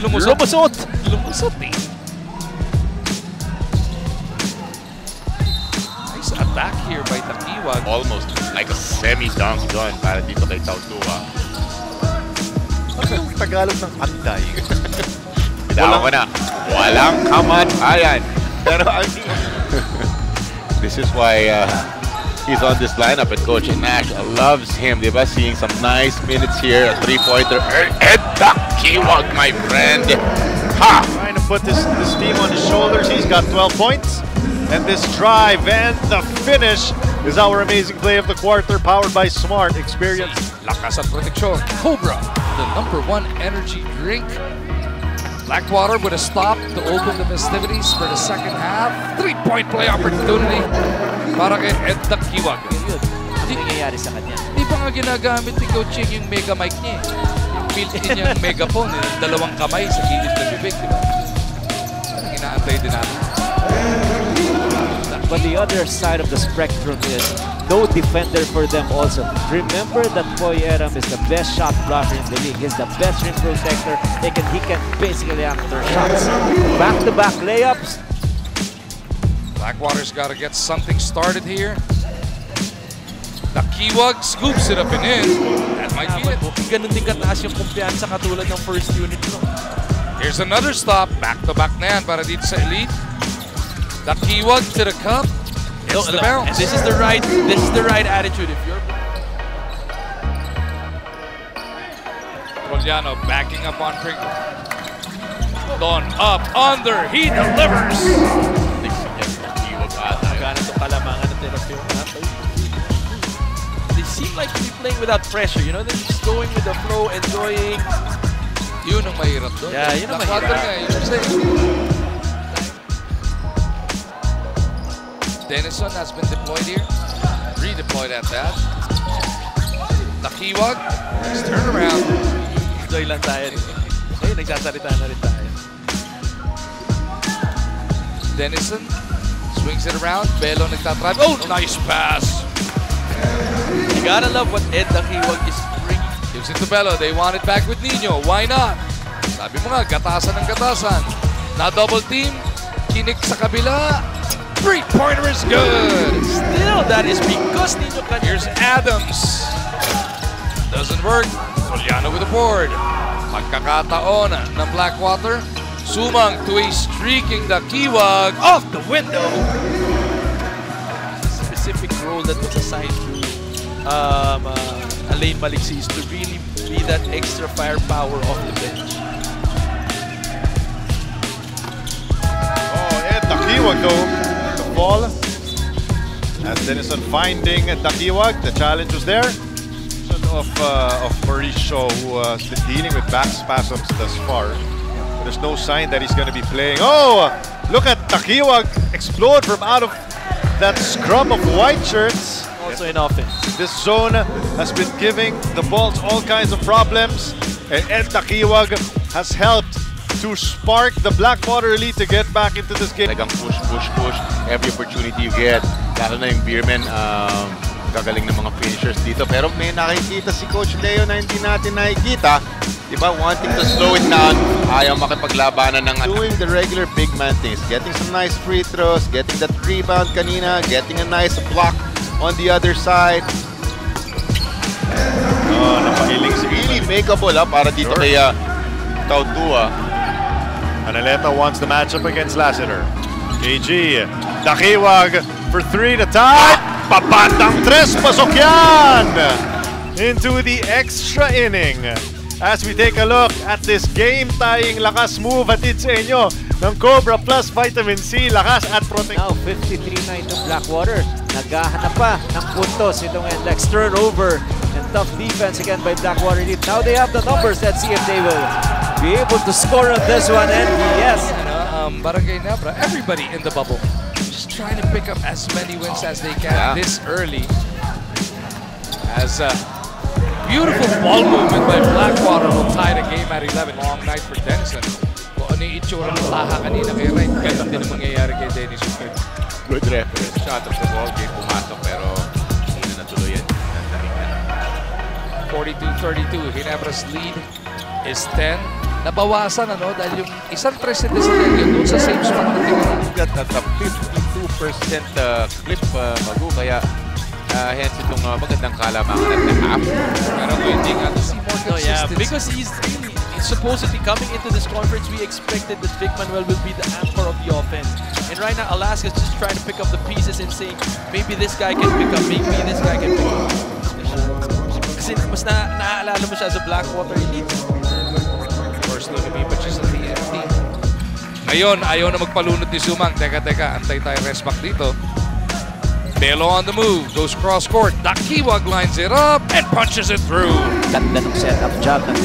Lumusot. Lumusot! Lumusot eh. Nice attack here by Daquioag. Almost like a semi-dunk gun para dito kay Tautua. Ano yung Tagalog ng anday? Bitawan ko na. Walang kamatayan. Pero ang... this is why uh, he's on this lineup and Coach Nash loves him. They Diba? Seeing some nice minutes here. A three-pointer. Ed Daquioag, my friend. Ha! Trying to put this, this team on his shoulders. He's got 12 points. And this drive and the finish is our amazing play of the quarter powered by Smart Experience. Lakas at proteksyon. Cobra, the number one energy drink. Blackwater with a stop to open the festivities for the second half. Three-point play opportunity para kay Ed Takiwag. Yun. Ano nangyayari sa kanya? Di pa nga ginagamit ni Coach Ching yung mega mic niya eh. Yung built-in niyang megaphone eh. Dalawang kamay sa gilid ng bibig, di ba? Inaantay din natin. But the other side of the spectrum is no defender for them also. Remember that Boy Eram is the best shot blocker in the league. He's the best rim protector. They can, he can basically answer shots. Back-to-back layups. Blackwater's got to get something started here. Daquioag scoops it up and in. That might be it. Ganun din kataas yung kumpiyansa katulad ng first unit mo. Here's another stop. Back-to-back na yan para dito sa Elite. Daquioag to the cup. It's the And bounce. this is the right this is the right attitude. If you're Coliano backing up on Pringle. Don up, under, he delivers. They seem like to be playing without pressure, you know? They're just going with the flow, enjoying. Yun ang mahirap doon. Yeah, yun ang mahirap. nga, yun ang saying. Denison has been deployed here. Redeployed at that. Daquioag, nice turnaround. Enjoy lang tayo. Eh, nagsasalita na rin tayo. Denison swings it around. Belo nagtatrap. Oh, nice pass. You gotta love what Ed Dakiwag is bringing. Gives it to Belo. They want it back with Nino. Why not? Sabi mo nga, gatasan ng gatasan. Na double team. Kinik sa kabila. Three-pointer is good. Still, that is because Nino can... Here's Adams. Doesn't work. Soliano with the board. Pagkakataon ng Blackwater. Sumang to a streaking the Daquioag off the window. specific role that was assigned to um, uh, Allein Maliksi to really be that extra firepower off the bench. Oh, and Daquioag though, the ball. As Denison finding Daquioag, the challenge was there. Of, uh, of Mauricio, who uh, has been dealing with back spasms thus far. There's no sign that he's going to be playing. Oh, look at Daquioag explode from out of that scrum of white shirts. Also in offense. This zone has been giving the Bolts all kinds of problems. And Ed Daquioag has helped to spark the Blackwater Elite to get back into this game. Talagang push, push, push. Every opportunity you get. Lalo na yung Beerman, um, gagaling ng mga finishers dito. Pero may nakikita si Coach Leo na hindi natin nakikita. Diba? Wanting to slow it down. Ayaw makipaglabanan ng doing the regular big man things. Getting some nice free throws. Getting that rebound kanina. Getting a nice block on the other side. Oh, napahiling si Really makeable ha, para dito Sure. kay uh, Tautua. Analeta wants the matchup against Lassiter. KG, Takiwag for three to tie. Papatang tres, pasok yan! Into the extra inning. As we take a look at this game-tying lakas move hatid sa inyo ng Cobra Plus Vitamin C, lakas at protection. Now 53-9 to Blackwater. Naghahanap pa ng puntos itong Endex. Turnover and tough defense again by Blackwater Elite. Now they have the numbers. Let's see if they will be able to score on this one. And yes, um, Barangay Nabra, everybody in the bubble, just trying to pick up as many wins as they can Yeah. this early. As a beautiful ball movement by Blackwater will tie the game at 11. Long night for Denison. Kung ano yung itsura ng laha kanina kay Wright, ganun din ang mangyayari kay Dennis Smith. Good reference. Shot of the ball game pumasok pero hindi na. Nandahingan. 42-32. Ginebra's lead is 10. nabawasan ano dahil yung isang ni Desiderio doon sa same spot na tinira. Got at a 52% uh, clip, uh, Magu, kaya uh, hence itong uh, magandang kalamangan at the half. Pero hindi nga to more No, yeah, because he's really supposedly coming into this conference. We expected that Vic Manuel will be the anchor of the offense, and right now Alaska's just trying to pick up the pieces and saying maybe this guy can pick up, maybe this guy can pick up. Kasi mas na naaalala mo siya as a Blackwater elite. Of course, lumipat siya sa TNT. Ngayon, ayaw na magpalunod ni Sumang. Teka, teka, antay tayo rest back dito. Belo on the move, goes cross court. Dakiwag lines it up and punches it through. Ganda ng setup job, ng